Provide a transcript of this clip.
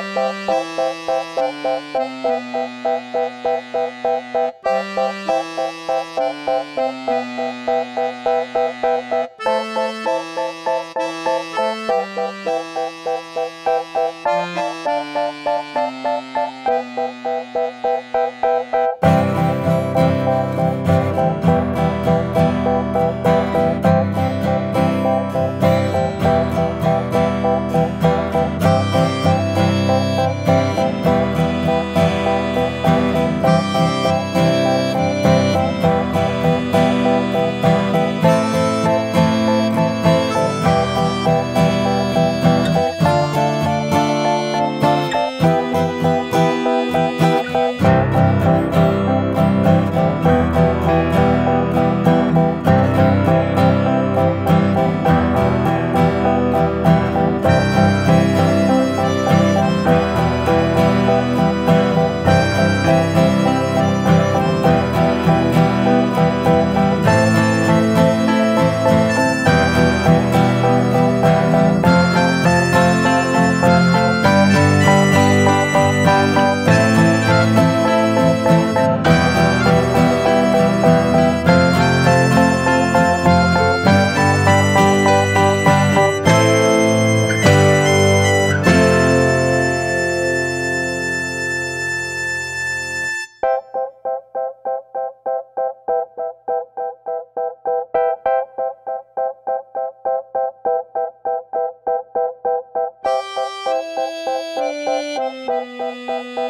Música Música